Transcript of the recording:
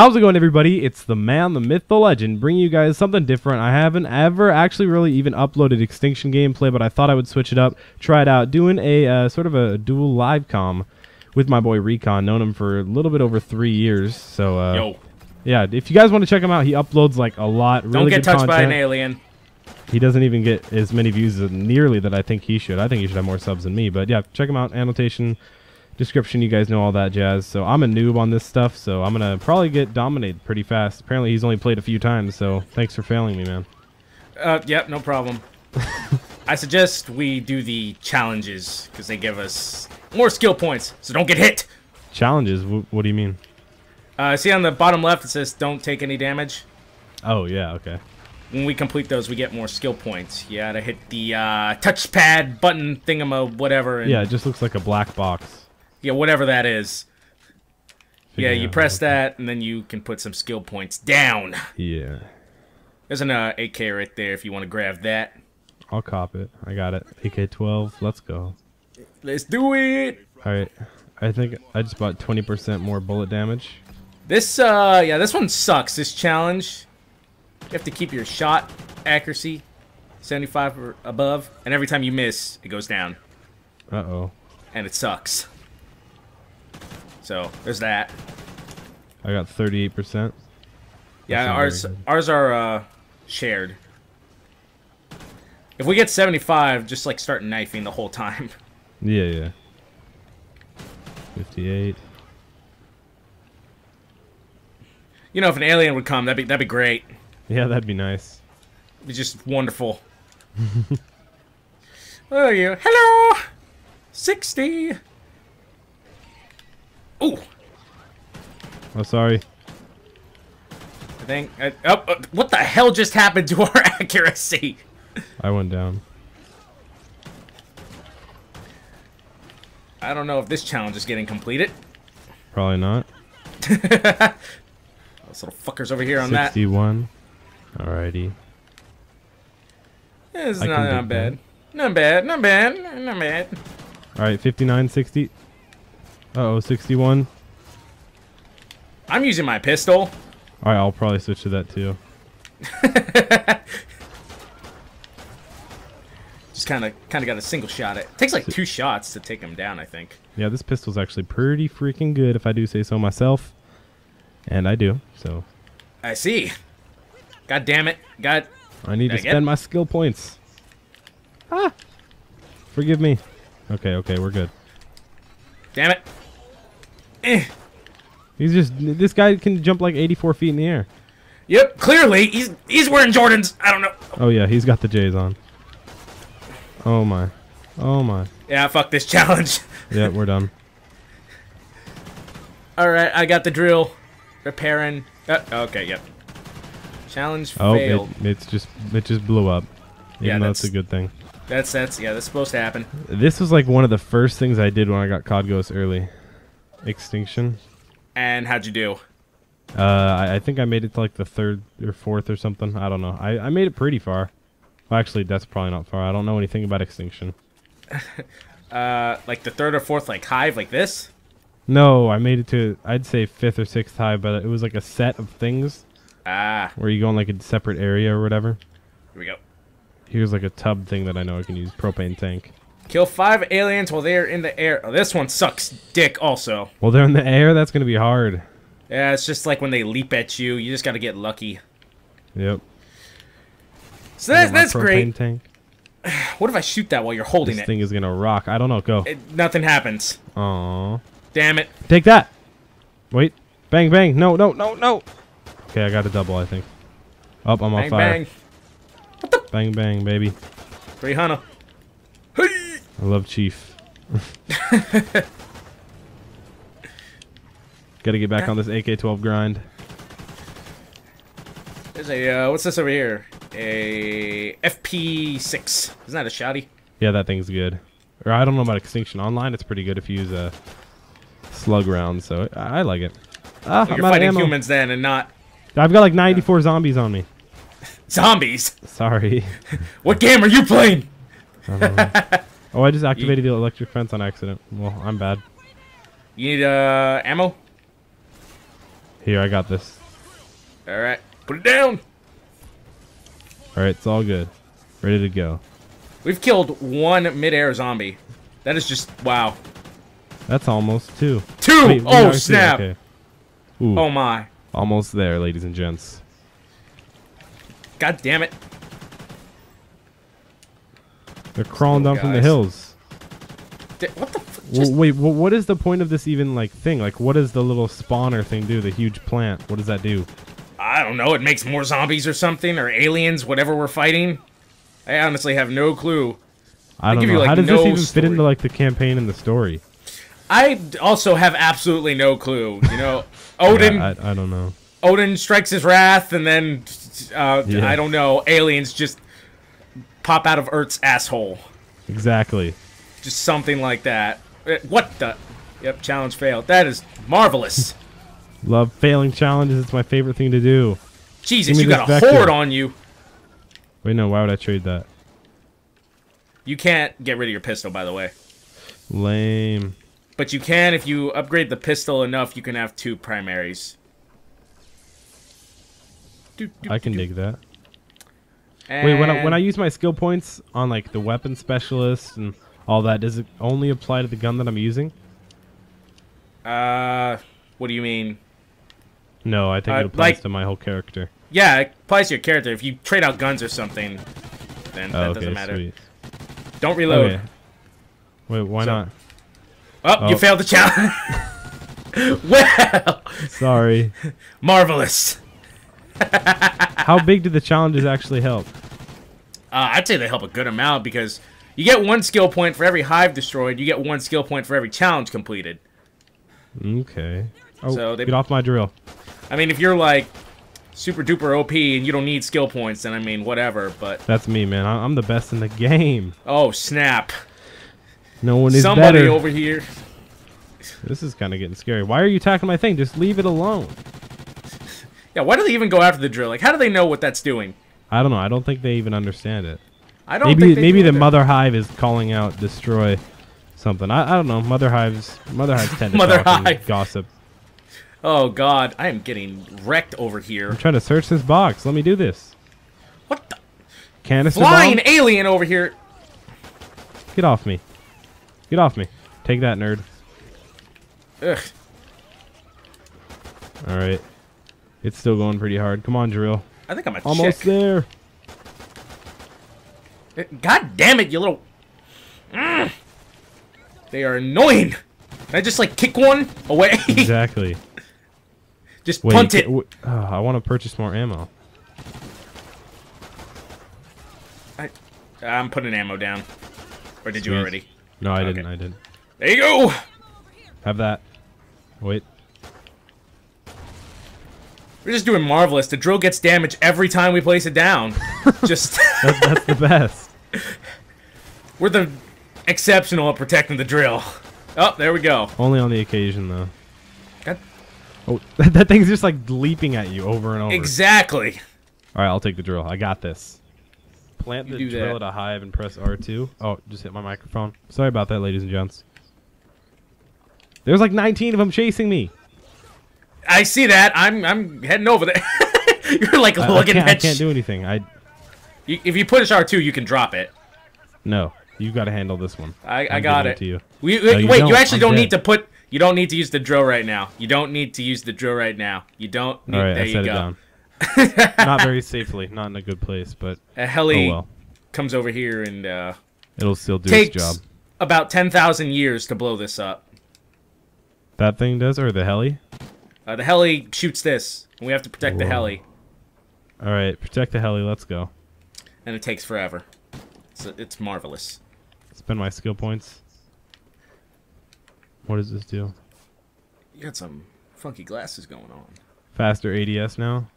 How's it going, everybody? It's the man, the myth, the legend, bringing you guys something different. I haven't ever actually really even uploaded Extinction gameplay, but I thought I would switch it up, try it out, doing a uh, sort of a dual live com with my boy Reacon. Known him for a little bit over three years. So, uh, Yo, yeah, if you guys want to check him out, he uploads like a lot. Really don't get touched by an alien. He doesn't even get as many views as nearly that I think he should. I think he should have more subs than me. But yeah, check him out. Annotation, description. You guys know all that jazz. So I'm a noob on this stuff. So I'm gonna probably get dominated pretty fast. Apparently he's only played a few times. So thanks for failing me, man. Uh, yep, no problem. I suggest we do the challenges because they give us more skill points, so don't get hit. Challenges. W- what do you mean? Uh, see on the bottom left it says don't take any damage. Oh yeah. Okay. When we complete those, we get more skill points. You gotta hit the uh, touchpad button thingama whatever. And, Yeah, it just looks like a black box. Yeah, whatever that is. Yeah, you out press that, and then you can put some skill points down. Yeah. There's an uh, AK right there if you want to grab that. I'll cop it. I got it. AK-12. Let's go. Let's do it. All right. I think I just bought 20% more bullet damage. This, uh, yeah, this one sucks. This challenge, you have to keep your shot accuracy 75 or above, and every time you miss, it goes down, Uh oh. and it sucks. So there's that. I got 38%. Yeah, ours ours are uh, shared. If we get 75, just like start knifing the whole time. Yeah, yeah. 58. You know, if an alien would come, that'd be that'd be great. Yeah, that'd be nice. It'd be just wonderful. oh, you. Hello! 60! Ooh! Oh, sorry. I think. I, oh, uh, what the hell just happened to our accuracy? I went down. I don't know if this challenge is getting completed. Probably not. Those little fuckers over here on that. 61. Alrighty. Yeah, It's I not, can not bad. Not bad, not bad, not bad. Alright, 59, 60. Uh oh, 61. I'm using my pistol. Alright, I'll probably switch to that too. Just kind of kind of got a single shot at. Takes like two shots to take him down, I think. Yeah, this pistol's actually pretty freaking good if I do say so myself. And I do, so I see. God damn it. God. I need Did to I spend it? my skill points. Ah! Forgive me. Okay, okay, we're good. Damn it. Eh. He's just, this guy can jump like 84 feet in the air. Yep, clearly he's he's wearing Jordans. I don't know. Oh yeah, he's got the J's on. Oh my. Oh my. Yeah, fuck this challenge. Yeah, we're done. All right, I got the drill. Repairing. Uh, okay, yep. Challenge Oh, failed. it, it's just it just blew up. Even Yeah, though it's a good thing. That's that's yeah, that's supposed to happen. This was like one of the first things I did when I got COD Ghost early. Extinction. And how'd you do? Uh, I, I think I made it to like the third or fourth or something. I don't know. I, I made it pretty far. Well, actually, that's probably not far. I don't know anything about Extinction. Uh, like the third or fourth, like hive, like this. No, I made it to I'd say fifth or sixth hive, but it was like a set of things Ah, where you go in like a separate area or whatever. here we go. Here's like a tub thing that I know I can use propane tank. Kill five aliens while they are in the air. Oh, this one sucks dick. Also, Well, they're in the air. That's gonna be hard. yeah, it's just like when they leap at you. You just got to get lucky. Yep. So that's that's great. Tank. What if I shoot that while you're holding This it? This thing is gonna rock. I don't know. Go. it? Nothing happens. Aww. Damn it. Take that. Wait. Bang bang. No no no no. Okay, I got a double. I think. Oh, I'm on Bang fire. bang. Bang bang, baby. 300. I love Chief. Got to get back on this AK-12 grind. There's a uh, what's this over here? A FP6. Isn't that a shotty? Yeah, that thing's good. Or I don't know about Extinction Online. It's pretty good if you use a slug round. So I, I like it. Ah, I'm you're fighting humans then, and not I've got like 94 zombies on me. zombies. Sorry. What game are you playing? I don't know. oh, I just activated the electric fence on accident. Well, I'm bad. You need uh ammo? Here, I got this. All right, put it down. All right, it's all good. Ready to go. We've killed one mid-air zombie. That is just wow. That's almost two. Two! Wait, oh are two, snap! okay. Ooh, Oh my! almost there, ladies and gents. God damn it! They're crawling down from the hills. What the? Just, wait, what is the point of this even like thing? Like, what does the little spawner thing do? The huge plant. What does that do? I don't know. It makes more zombies or something, or aliens, whatever we're fighting. I honestly have no clue. I don't give know. you, like, How does no this even fit into like the campaign and the story? I also have absolutely no clue. You know, Odin. I, I, I don't know. Odin strikes his wrath, and then uh, Yeah. I don't know. Aliens just pop out of Earth's asshole. Exactly. Just something like that. Uh, What the? Yep, challenge failed. That is marvelous. Love failing challenges. It's my favorite thing to do. Jesus, you got a vector. horde on you. Wait, no. Why would I trade that? You can't get rid of your pistol, by the way. Lame. But you can if you upgrade the pistol enough. You can have two primaries. I can dig that. Wait, when I, when I use my skill points on like the weapon specialist and all that, does it only apply to the gun that I'm using? uh, what do you mean? No, I think Uh, it applies like- to my whole character. Yeah, it applies to your character. If you trade out guns or something, then that Oh, okay, doesn't matter. sweet. Don't reload. Okay. Wait, why So- not? Oh, you Oh. failed the challenge. well, Sorry. marvelous. How big do the challenges actually help? Uh, I'd say they help a good amount because you get one skill point for every hive destroyed. You get one skill point for every challenge completed. Okay. Oh, So they- get off my drill. I mean, if you're like super duper OP and you don't need skill points, then I mean, whatever. But That's me, man. I'm the best in the game. oh snap! No one is Somebody better. over here. This is kind of getting scary. Why are you attacking my thing? Just leave it alone. Yeah, why do they even go after the drill? Like, how do they know what that's doing? I don't know. I don't think they even understand it. I don't. maybe maybe do the either. mother hive is calling out destroy something. I, I don't know. Mother hives mother hives tend to Mother hive. gossip. Oh god, I am getting wrecked over here. I'm trying to search this box. Let me do this. What the Canister flying bomb? alien over here? Get off me. Get off me. Take that, nerd. Ugh. All right. It's still going pretty hard. Come on, drill. I think I'm a Almost chick. there. God damn it, you little. Mm. They are annoying. Can I just like kick one away? Exactly. just Wait. punt it. oh, I want to purchase more ammo. I, I'm putting ammo down. Or did you already? No, I Okay. didn't. I didn't. There you go. Have that. Wait. We're just doing marvelous. The drill gets damaged every time we place it down. just That, that's the best. we're the exceptional at protecting the drill. Oh, there we go. Only on the occasion, though. God. Oh, that, that thing's just like leaping at you over and over. Exactly. All right, I'll take the drill. I got this. Plant You the drill that. at a hive and press R2. Oh, just hit my microphone. Sorry about that, ladies and gents. There's like 19 of them chasing me. I see that. I'm I'm heading over there. You're like I, I looking can't, I can't do anything. I You- if you push R2, you can drop it. no. you've got to handle this one. I, I got it. to you. We, No, you wait, don't. you actually I'm don't dead. need to put. You don't need to use the drill right now. You don't need to use the drill right now. You don't. Need, All right, there I you set go. it down. Not very safely. Not in a good place, but A oh heli well. comes over here and uh, It'll still do takes its job. about ten thousand years to blow this up. That thing does, or the heli? Uh, the heli shoots this, and we have to protect the Whoa. heli, All right, protect the heli. Let's go. and it takes forever. So it's marvelous. Spend my skill points. What does this do? You got some funky glasses going on. Faster ADS now.